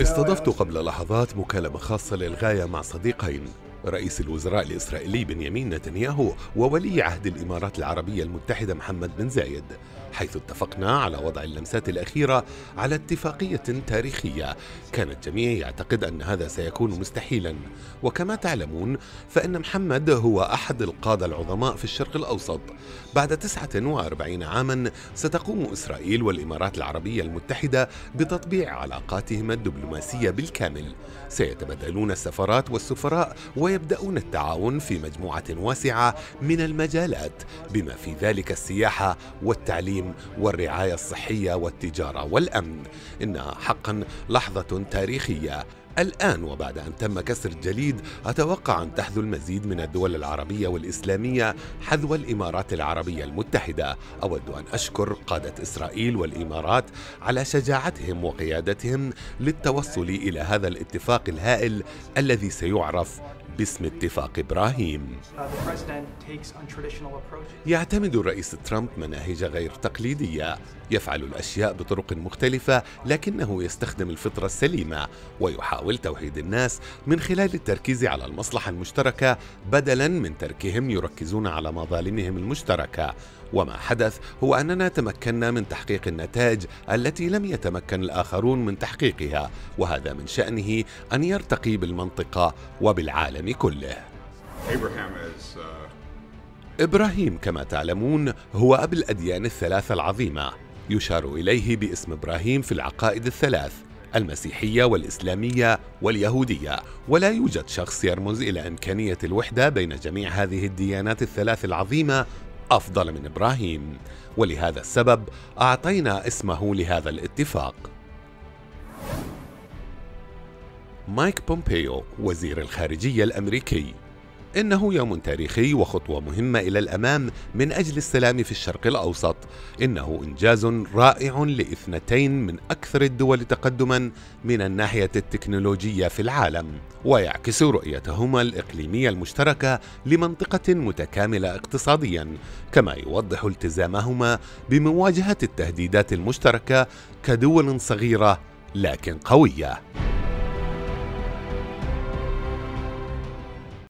استضفت قبل لحظات مكالمة خاصة للغاية مع صديقين رئيس الوزراء الإسرائيلي بنيامين نتنياهو وولي عهد الإمارات العربية المتحدة محمد بن زايد. حيث اتفقنا على وضع اللمسات الأخيرة على اتفاقية تاريخية. كان الجميع يعتقد أن هذا سيكون مستحيلا. وكما تعلمون فإن محمد هو أحد القادة العظماء في الشرق الأوسط. بعد 49 عاما ستقوم إسرائيل والإمارات العربية المتحدة بتطبيع علاقاتهما الدبلوماسية بالكامل. سيتبادلون السفارات والسفراء ويبدأون التعاون في مجموعة واسعة من المجالات بما في ذلك السياحة والتعليم. والرعاية الصحية والتجارة والأمن. إنها حقا لحظة تاريخية. الآن وبعد أن تم كسر الجليد أتوقع أن تحذو المزيد من الدول العربية والإسلامية حذو الإمارات العربية المتحدة. أود أن أشكر قادة إسرائيل والإمارات على شجاعتهم وقيادتهم للتوصل إلى هذا الاتفاق الهائل الذي سيعرف باسم اتفاق إبراهيم. يعتمد الرئيس ترامب مناهج غير تقليدية، يفعل الأشياء بطرق مختلفة لكنه يستخدم الفطرة السليمة ويحاول توحيد الناس من خلال التركيز على المصلحة المشتركة بدلا من تركهم يركزون على مظالمهم المشتركة. وما حدث هو أننا تمكنا من تحقيق النتائج التي لم يتمكن الآخرون من تحقيقها وهذا من شأنه أن يرتقي بالمنطقة وبالعالم كله. Uh, إبراهيم كما تعلمون هو اب الأديان الثلاثة العظيمة. يشار إليه باسم إبراهيم في العقائد الثلاث. المسيحية والإسلامية واليهودية. ولا يوجد شخص يرمز إلى إمكانية الوحدة بين جميع هذه الديانات الثلاث العظيمة أفضل من إبراهيم. ولهذا السبب أعطينا اسمه لهذا الاتفاق. مايك بومبيو وزير الخارجية الأمريكي. إنه يوم تاريخي وخطوة مهمة إلى الأمام من أجل السلام في الشرق الأوسط. إنه إنجاز رائع لإثنتين من أكثر الدول تقدما من الناحية التكنولوجية في العالم ويعكس رؤيتهما الإقليمية المشتركة لمنطقة متكاملة اقتصاديا كما يوضح التزامهما بمواجهة التهديدات المشتركة كدول صغيرة لكن قوية.